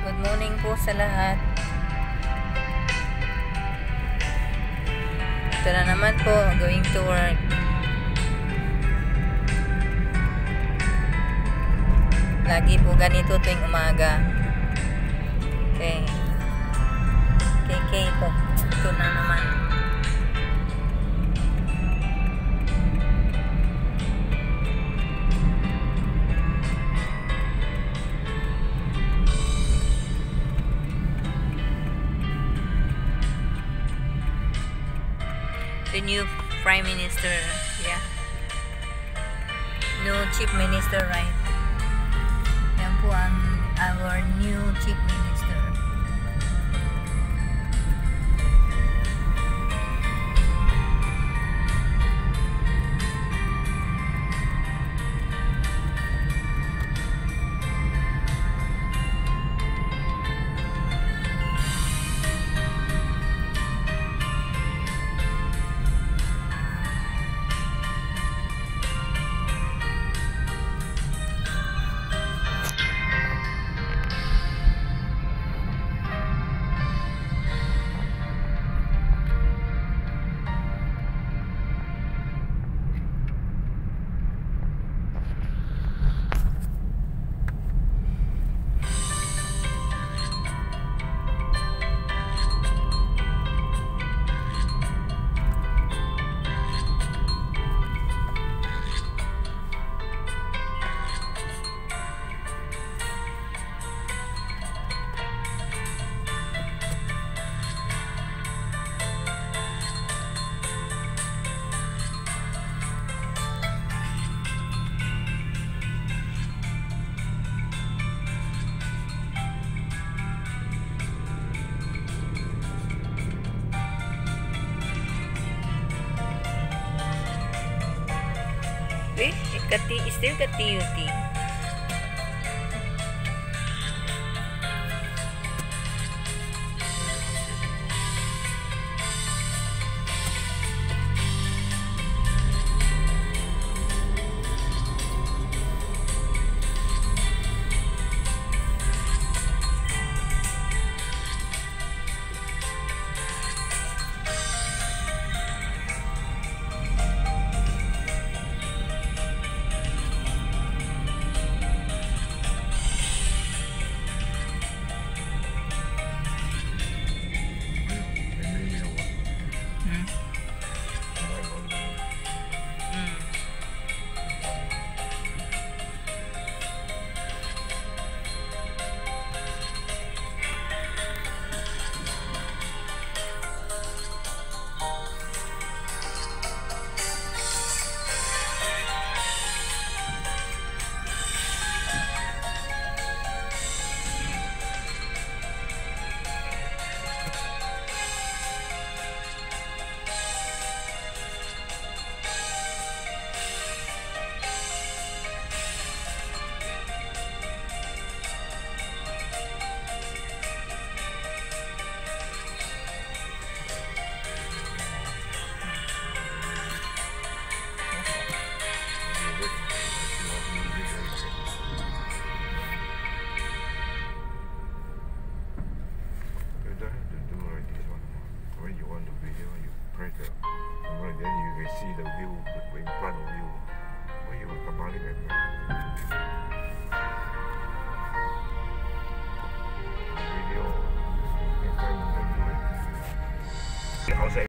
Good morning po sa lahat. Ito na naman po, going to work. Lagi po ganito tuwing umaga. The new Prime Minister. Yeah. new Chief Minister, right? Yan po ang our new Chief Minister. पे इकती स्थिर गति होती। है right. And right then you can see the view in front of you. Why you commanding at me?